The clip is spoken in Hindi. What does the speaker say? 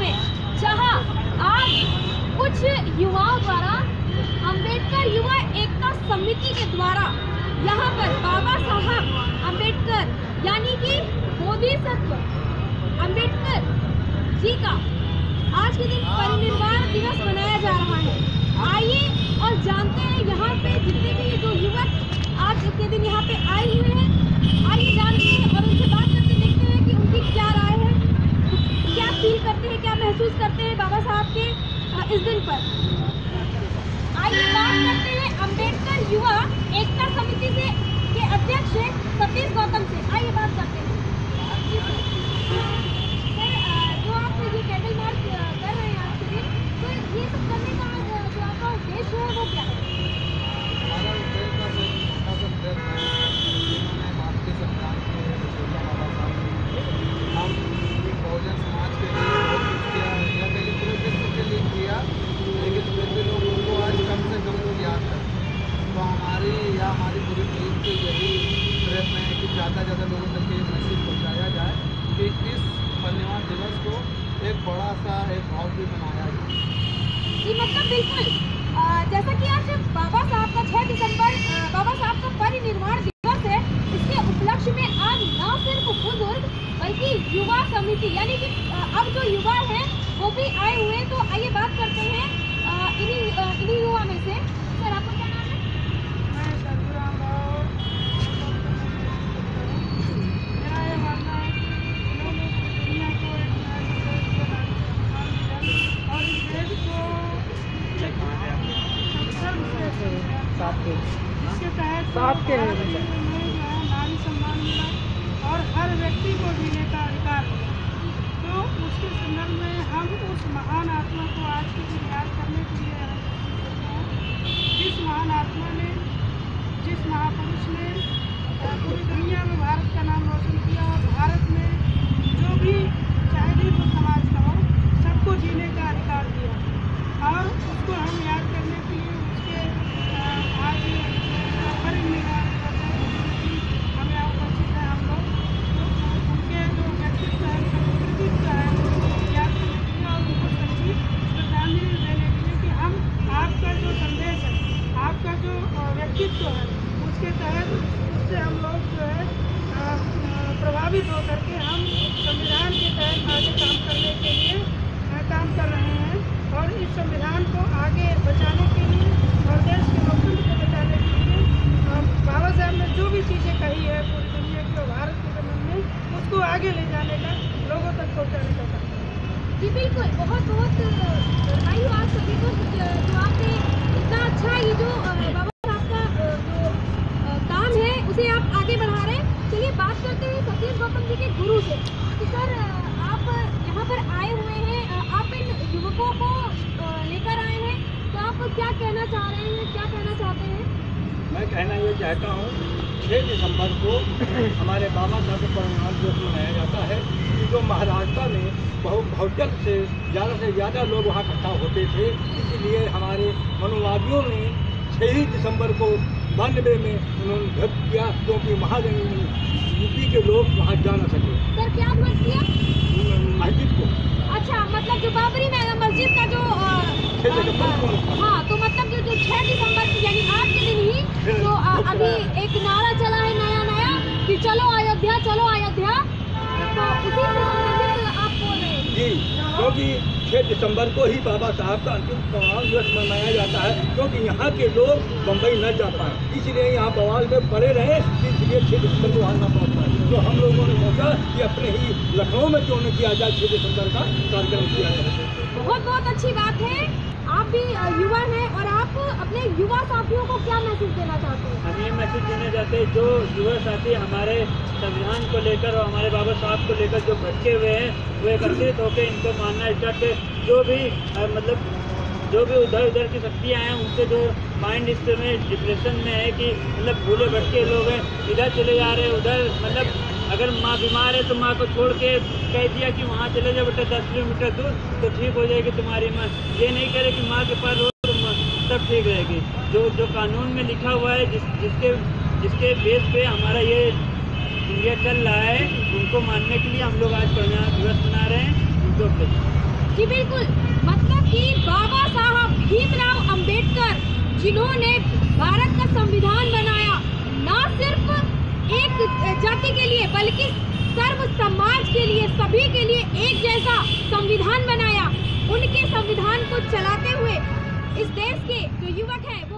में, जहाँ आज कुछ युवाओं द्वारा, अंबेडकर युवा एकता समिति के द्वारा, यहाँ पर बाबा साहब अंबेडकर, यानी कि बोधिसत्व अंबेडकर जी का आज के दिन परिनिर्वाण दिवस मनाया जा रहा है। आइए और जानते हैं, यहाँ पे जितने भी जो युवक आज के दिन यहाँ पे आए हैं आइए जानते हैं और उनसे बात करके देखते हैं कि उनकी क्या राय है क्या फील करते हैं क्या महसूस करते हैं बाबा साहब के अ, इस दिन पर आइए बात करते हैं अंबेडकर युवा एकता समिति से के अध्यक्ष हैं सतीश गौतम से आइए बात करते हैं सर अ, जो आप ये कैंडल मार्च अ, कर रहे हैं आज के दिन तो ये सब करने का अ, जो आपका उद्देश्य है वो क्या है हमारा उद्देश्य का सिर्फ़ छोटा सा प्रयत्न है जिन्होंने भारतीय संविधान के रचयिता बाबा साहब ने हम एक बहुजन समाज के लिए बहुत कुछ किया है यह पहले पूरे विश्व के लिए किया लेकिन फिर भी लोग उनको आज कम से कम लोग याद करते हैं तो हमारी या हमारी पूरी टीम के यही प्रयत्न है कि ज़्यादा ज़्यादा लोगों तक ये मैसेज पहुँचाया जाए कि इस परिनिर्वाण दिवस को एक बड़ा सा एक भाव भी मनाया जाए जी मतलब बिल्कुल। जैसा कि आज बाबा साहब का 6 दिसंबर बाबा साहब का परिनिर्वाण दिवस है, इसके उपलक्ष्य में आज न सिर्फ़ बुज़ुर्ग, बल्कि युवा समिति, यानी कि अब जो युवा हैं, वो भी आए हुए तो आइए बात करते हैं इन्हीं इन्हीं युवा में से। से इसके तहत साथ के में जो है नारी सम्मान मिला और हर व्यक्ति को जीने का अधिकार मिला। तो उसके संदर्भ में हम उस महान आत्मा को आज के दिन याद करने के लिए। जिस महान आत्मा ने जिस महापुरुष ने पूरी दुनिया में भारत का नाम रोशन किया और भारत में जो भी चाहे भी वो समाज का हो सबको जीने का अधिकार दिया और उसको हम याद करने के लिए उसके अ, आज उसका परिनिर्वाण दिवस है उसकी हम यहाँ उपस्थित हैं हम लोग तो उनके जो व्यक्तित्व है उनका जो कृतित्व है उनको याद करने के लिए और उनको सच्ची श्रद्धांजलि देने के लिए कि हम आपका जो संदेश है आपका जो अ, व्यक्तित्व है। उसके तहत उससे हम लोग जो है प्रभावित होकर के हम संविधान के तहत आगे काम करने के लिए काम कर रहे हैं। और इस संविधान को आगे बचाने के लिए और देश के लोकतंत्र को बचाने के लिए बाबा साहब ने जो भी चीज़ें कही है पूरी दुनिया की और भारत के संबंध में, उसको आगे ले जाने का, लोगों तक पहुँचाने का काम जी, बिल्कुल। बहुत बहुत आप सभी को, जो आपने इतना अच्छा ये जो अ, बाबा साहब का अ, जो अ, काम है उसे आप आगे बढ़ा रहे हैं चलिए बात करते हैं सतीश गौतम जी के गुरु से कि सर अ, आप यहाँ पर आए हुए हैं अ, आप इन युवकों को अ, लेकर आए हैं तो आप क्या कहना चाह रहे हैं क्या कहना चाहते हैं? मैं कहना ये चाहता हूँ छः दिसंबर को हमारे बाबा साहब का परिणाम दिवस मनाया जाता है कि जो महाराष्ट्र में बहुत बहुचल से ज़्यादा से ज़्यादा लोग वहाँ इकट्ठा होते थे इसीलिए हमारे मनुवादियों ने छः ही दिसंबर को बानवे में उन्होंने ध्वज किया क्योंकि वहाँ यूपी के लोग वहाँ जा न सके। सर क्या ध्वज किया? मस्जिद को। अच्छा मतलब जो बाबरी में मस्जिद का जो छः दिसंबर को। हाँ तो छह दिसंबर की यानी आज के दिन ही जो अ, अभी एक नारा चला है नया नया कि चलो अयोध्या चलो अयोध्या। तो उसी से आप बोल रहे हैं। जी क्योंकि छः दिसंबर को ही बाबा साहब का अंतिम प्रमाण दिवस मनाया जाता है क्योंकि यहाँ के लोग बम्बई न जा पाए। इसलिए यहाँ बवाल में पड़े रहे इसलिए छः दिसंबर को वहाँ न पहुँच पाए। तो हम लोगों ने सोचा कि अपने ही लखनऊ में क्यों न किया जाए छः दिसंबर का कार्यक्रम किया जाए। बहुत बहुत अच्छी बात है। आप भी युवा हैं और आप अपने युवा साथियों को क्या मैसेज देना चाहते हैं? हम ये मैसेज देना चाहते हैं, जो युवा साथी हमारे संविधान को लेकर और हमारे बाबा साहब को लेकर जो भटके हुए हैं, वो एकत्रित होकर इनको मानना स्टार्ट करें जो भी मतलब जो भी उधर उधर की शक्तियाँ हैं, उनसे जो माइंड इस समय डिप्रेशन में है कि मतलब भूले भटके लोग हैं, इधर चले जा रहे हैं, उधर मतलब अगर माँ बीमार है तो माँ को छोड़ के कह दिया कि वहाँ चले जाओ बेटा, दस किलोमीटर दूर तो ठीक हो जाएगी तुम्हारी माँ। ये नहीं करे कि माँ के पास रहो तो सब ठीक रहेगी। जो जो कानून में लिखा हुआ है, जिस, जिसके जिसके बेस पे हमारा ये इंडिया चल रहा है, उनको मानने के लिए हम लोग आज संविधान दिवस मना रहे हैं, उनको जी बिल्कुल। मतलब कि बाबा साहब भीमराव अंबेडकर, जिन्होंने भारत का संविधान बनाया ना सिर्फ़ एक जाति के लिए, बल्कि सर्व समाज के लिए, सभी के लिए एक जैसा संविधान बनाया। उनके संविधान को चलाते हुए इस देश के जो युवक हैं